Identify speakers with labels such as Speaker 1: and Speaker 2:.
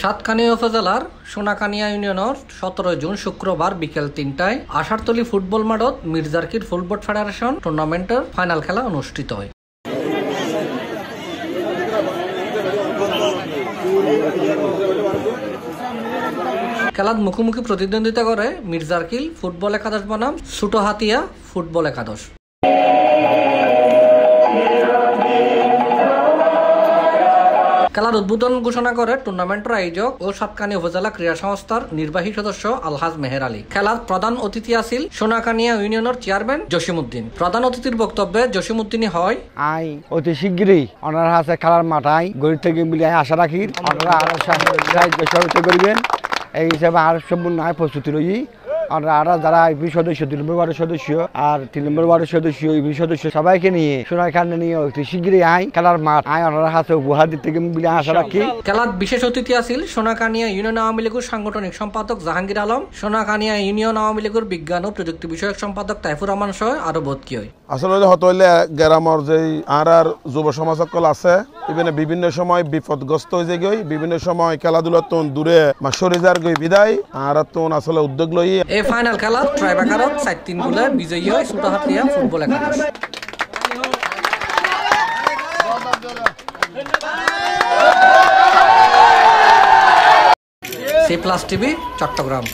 Speaker 1: সাতকানিয়া উপজেলার সোনাকানিয়া ইউনিয়নের সতেরো জুন শুক্রবার বিকেল তিনটায় আষাঢ়তলী ফুটবল মাঠত মির্জারকির ফুটবল ফেডারেশন টুর্নামেন্টের ফাইনাল খেলা অনুষ্ঠিত হয়। খেলাত মুখোমুখি প্রতিদ্বন্দ্বিতা করে মির্জারকিল ফুটবল একাদশ বনাম ছোটো হাতিয়া ফুটবল একাদশ। খেলার উদ্বোধন ঘোষণা করে টুর্নামেন্টের আয়োজক ও সাতকানি উপজেলা ক্রীড়া সংস্থার নির্বাহী সদস্য আলহাজ মেহের আলী। খেলার প্রধান অতিথি আছিল সোনাকানিয়া ইউনিয়নের চেয়ারম্যান জসিমউদ্দিন প্রধান অতিথির বক্তব্যে জসিমউদ্দিনই হয়,
Speaker 2: আই অতি শীঘ্রই ওনার হাতে খেলার মাঠাই গরিব থেকে মিলে আশা রাখি। ওনারা আরও সাহায্য করিবেন। এই হিসাবে আর সম্পূর্ণ প্রস্তুতি রই আমরা আর যারা ইপি সদস্য দুই নম্বর ওয়ার্ডের সদস্য আর তিন নম্বর ওয়ার্ডের সদস্য ইপি সদস্য সবাইকে নিয়ে সোনার খান্ডে নিয়ে অতি শীঘ্রই আই খেলার মাঠ। আয় ওনার হাতে উপহার দিতে মিলে আশা রাখি।
Speaker 1: খেলার বিশেষ অতিথি আছিল সোনাকানিয়া ইউনিয়ন আওয়ামী লীগের সাংগঠনিক সম্পাদক জাহাঙ্গীর আলম সোনাকানিয়া ইউনিয়ন আওয়ামী লীগের বিজ্ঞান ও প্রযুক্তি বিষয়ক সম্পাদক তাইফুর রহমান সহ আরও বোধ কি হয়
Speaker 3: আসলে হত হইলে গ্রামর যে আর আর যুব সমাজ সকল আছে ইভেনে বিভিন্ন সময় বিপদগ্রস্ত হয়ে গই, বিভিন্ন সময় খেলাধুলা তো দূরে সরে যার গই বিদায়, আর তো আসলে উদ্যোগ লই
Speaker 1: এই ফাইনাল খেলাত ট্রাইবাকারত চার তিন গোলে বিজয়ী হয় ছোটো হাতিয়া ফুটবল একাদশ সি প্লাস টিভি চট্টগ্রাম।